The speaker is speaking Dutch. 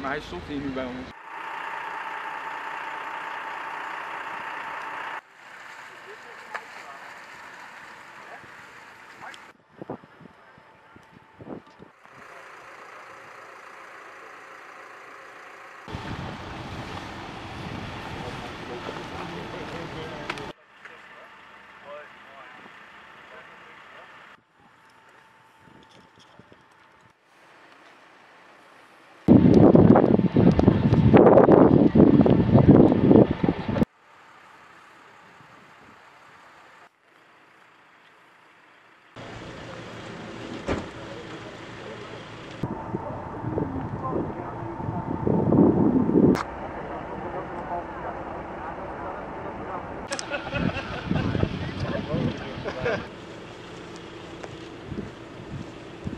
Maar hij stopt hier nu bij ons.